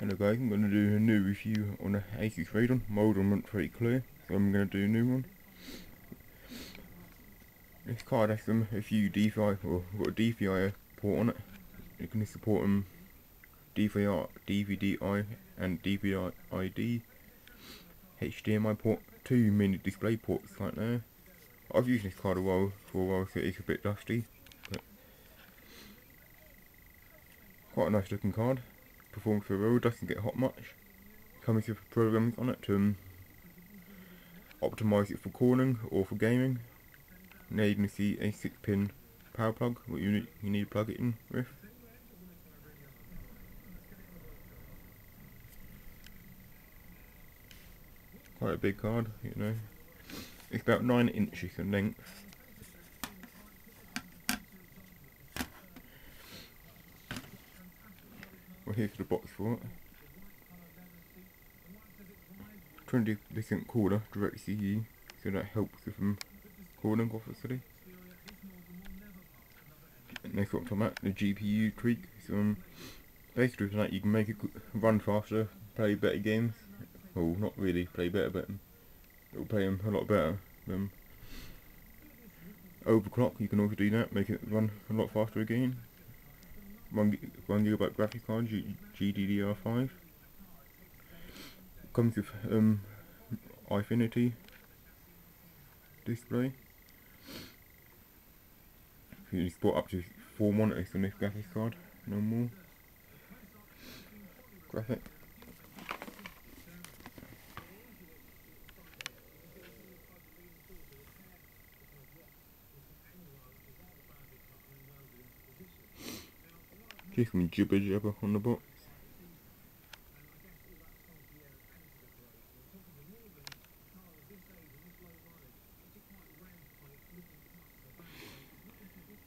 Hello guys, I'm going to do a new review on the Asus Radeon. My went pretty clear, so I'm going to do a new one. This card has some, a few DVI, or got a DVI port on it. You can support them DVR, DVDI and DVI ID. HDMI port, two mini display ports right there. I've used this card a while, for a while so it's a bit dusty. But quite a nice looking card performs very well, doesn't get hot much. Comes with programs on it to um, optimise it for calling or for gaming. Now you can see a 6 pin power plug, what you need, you need to plug it in with. Quite a big card, you know. It's about 9 inches in length. Well, here's the box for it. 20% cooler, DirectCU, so that helps with um, cooling obviously. Next up on that, the GPU tweak. So um, basically with that you can make it run faster, play better games. Well, not really play better, but it'll play them a lot better. Um, overclock, you can also do that, make it run a lot faster again one one gigabyte graphics card, G GDDR5. Comes with um Eyefinity display. You can support up to four monitors on this graphics card, no more. Graphic. Just some jibber jabber on the box.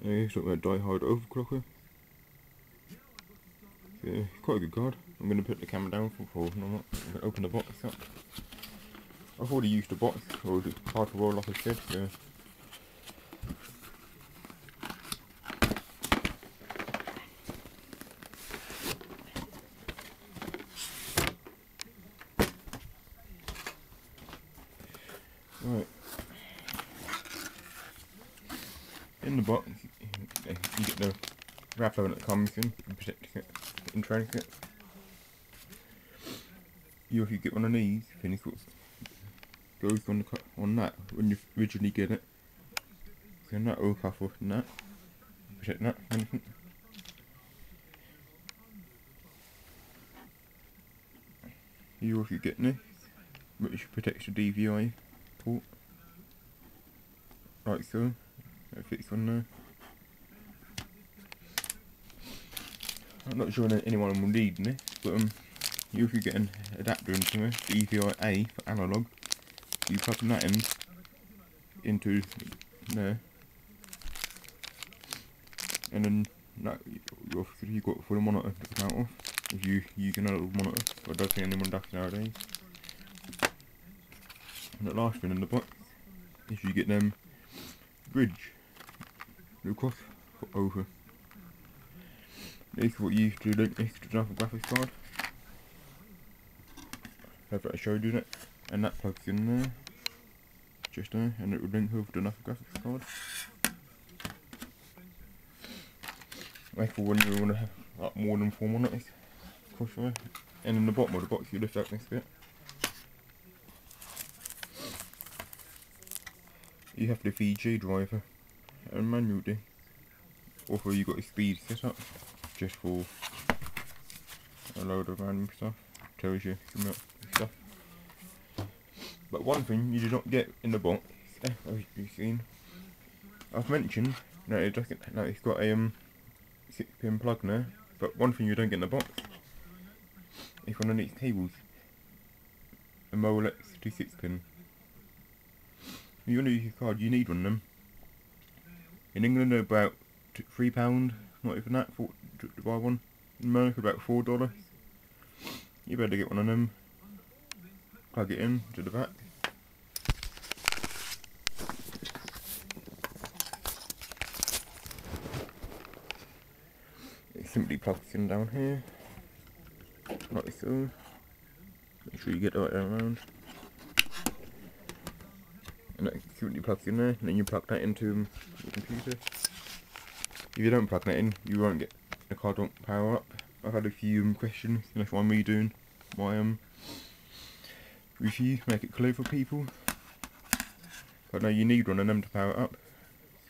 Yeah, got that Die Hard overclocker. Yeah, quite a good card. I'm going to put the camera down for four. No, I'm not. Going to open the box up. I've already used the box, or the card to roll off a said, Right. In the box, you get the wrapper that comes in, protecting it, in transit. You if you get one of these, what goes on the on that when you originally get it. So that will cover that, protect that. Anything. You if you get this, which protects your DVI port. Like so. That fits on there. I'm not sure anyone will need this, but um, you if you get an adapter into it, DVI A for analog, you plug that in into there, and then that you got for the monitor to come out of if you use an analog monitor. But I don't think anyone does nowadays. And the last thing in the box is you get them bridge across over. This is what you to link this to another graphics card. Have I showed you that, and that plugs in there, just there, and it will link over to another graphics card. Like for when you want to have like, more than four monitors, across there. And in the bottom of the box you lift out this bit. you have the VG driver and manual D. Also you got a speed set up just for a load of random stuff. Tells you stuff. But one thing you do not get in the box, as you've seen, I've mentioned that it doesn't that it's got a um six pin plug now. but one thing you don't get in the box is one of these cables. A Molex to six pin you want to use your card, you need one of them. In England, about three pound, not even that, for, to, buy one. In America, about four dollars. You better get one of them. Plug it in to the back. It simply plugs in down here, like so. Make sure you get the right around. And that security plugs in there, and then you plug that into your computer. If you don't plug that in, you won't get the card won't power up. I've had a few um, questions, and that's why I'm redoing my um review, make it clear for people. But now you need one of them to power it up.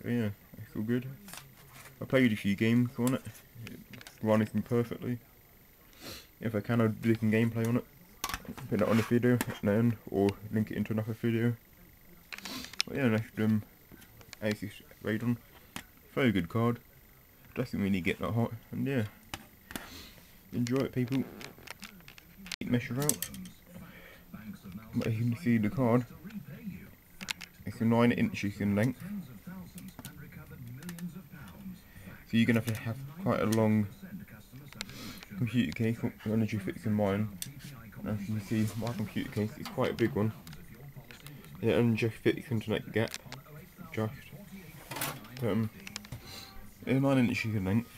So yeah, it's all good. I played a few games on it. It's running perfectly. If I can, I'll do some gameplay on it. Put it on the video then, or link it into another video. But yeah, next um, Asus Radeon. Very good card. Doesn't really get that hot, and yeah. Enjoy it, people. Measure out. But you can see the card. It's a 9 inches in length. So you're going to have to have quite a long computer case, energy fits in mine. As you can see, my computer case is quite a big one. It only just fits into that gap. Just. Um, it's 9 inches in length.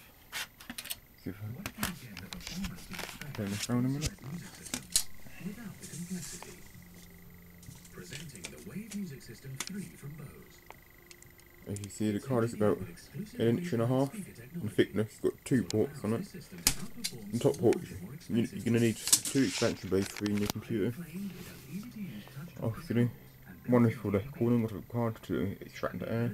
See if I turn this around a minute. As you see, the card is about an inch and a half in thickness. It's got two ports on it. The top port, you, are going to need two expansion bays for your computer. Obviously, one is for the cooling of the card to extract the air.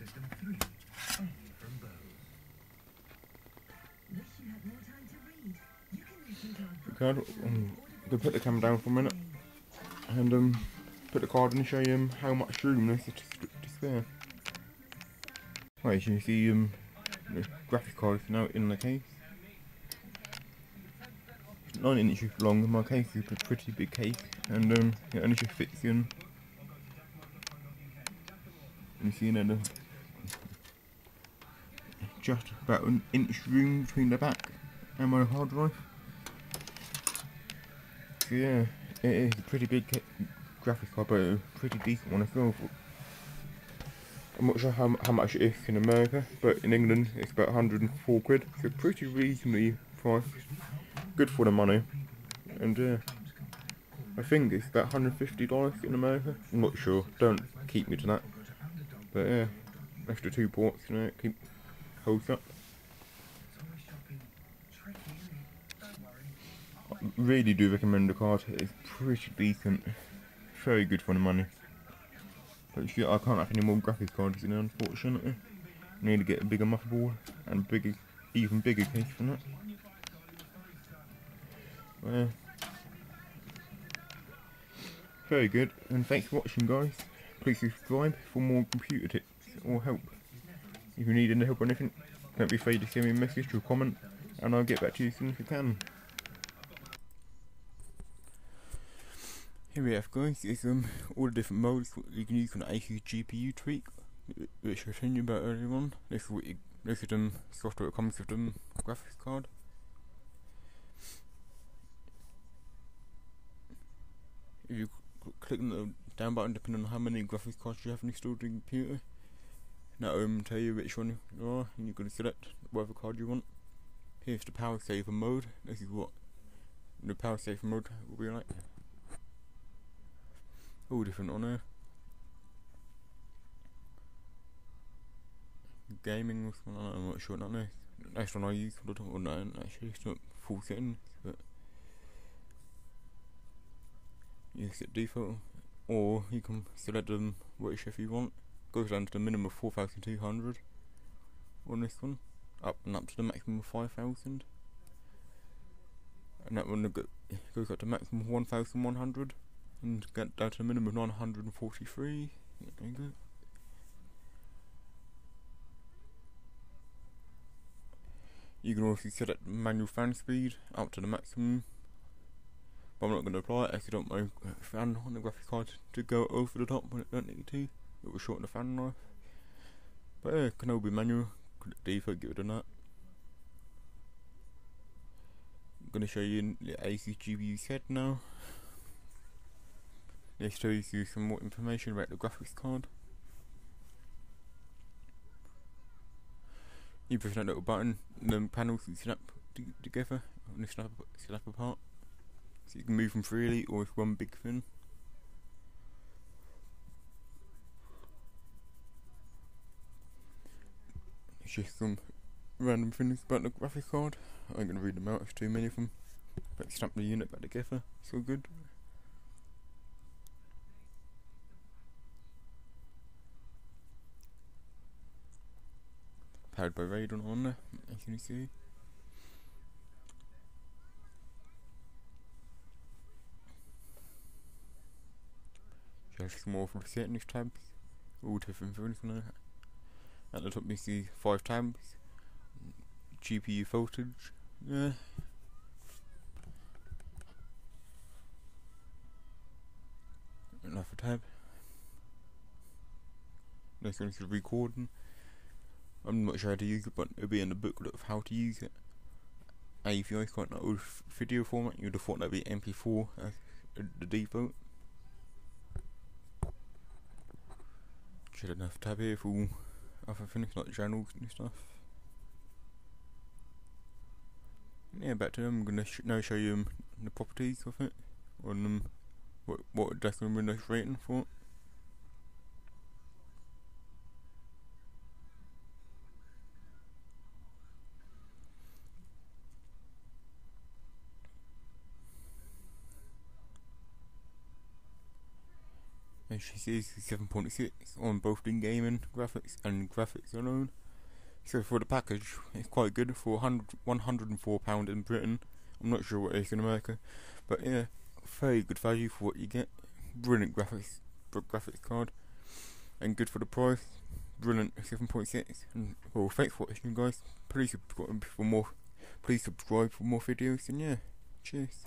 Okay, um, to put the camera down for a minute and um, put the card in and show you um, how much room there is to, to spare. Right, as you can see, um, the graphics card is now in the case. 9 inches long, my case is a pretty big case, and um, it only just fits in. And you see there, the, just about an inch room between the back and my hard drive. Yeah, it is a pretty big graphics card, but a pretty decent one as well. I'm not sure how, how much it is in America, but in England it's about 104 quid, so pretty reasonably priced. Good for the money. And yeah, I think it's about $150 in America. I'm not sure, don't keep me to that. But yeah, extra two ports, you know, keep holds up. Really do recommend the card. It's pretty decent. Very good for the money. But shit, I can't have any more graphics cards in there, unfortunately. Need to get a bigger motherboard and bigger, even bigger case for that. Well, very good, and thanks for watching guys. Please subscribe for more computer tips or help. If you need any help or anything, don't be afraid to send me a message or comment, and I'll get back to you as soon as I can. Here we have guys, is um, all the different modes you can use on the Asus GPU tweak, which I told you about earlier on. This is, what you, this is um, software that comes with the um, graphics card. If you click on the down button, depending on how many graphics cards you have installed in your computer, now um, tell you which one you are, and going to select whatever card you want. Here's the power saver mode. This is what the power saver mode will be like all different on here. Gaming, I'm not sure, not know. That's one I use time, or no, actually, it's not full settings, but you set default, or you can select them whichever you want. Goes down to the minimum of 4,200 on this one, up and up to the maximum of 5,000. And that one goes up to maximum 1,100 and get down to a minimum of 943. There you go. You can also set the manual fan speed up to the maximum. But I'm not going to apply it I don't want my fan on the graphics card to go over the top when it don't need to. It will shorten the fan life. But yeah, can all be manual. Default, give it a nut. I'm going to show you the AC GPU set now. Let's show you some more information about the graphics card. You press that little button, and the panels snap together, and snap, snap apart. So you can move them freely, or it's one big thing. It's just some random things about the graphics card. I'm going to read them out, there's too many of them. But snap the unit back together, it's all good. Powered by Radeon on see. Just more from settings tabs, all different things there. At the top you see five tabs, GPU voltage, yeah. Another tab. Next one is recording. I'm not sure how to use it, but it'll be in the booklet of how to use it. AVI is quite an old video format, you'd have thought that'd be MP4 as the default. Should enough tab here for other things like channels and stuff. Yeah, back to them. I'm gonna sh now show you um, the properties of it, on um, what what that's Windows rating for it. 7.6 on both the gaming graphics and graphics alone. So for the package, it's quite good for 100, 104 pound in Britain. I'm not sure what it is in America, but yeah, very good value for what you get. Brilliant graphics, graphics card, and good for the price. Brilliant 7.6. And well, thanks for watching, guys. Please subscribe for more. Please subscribe for more videos, and yeah, cheers.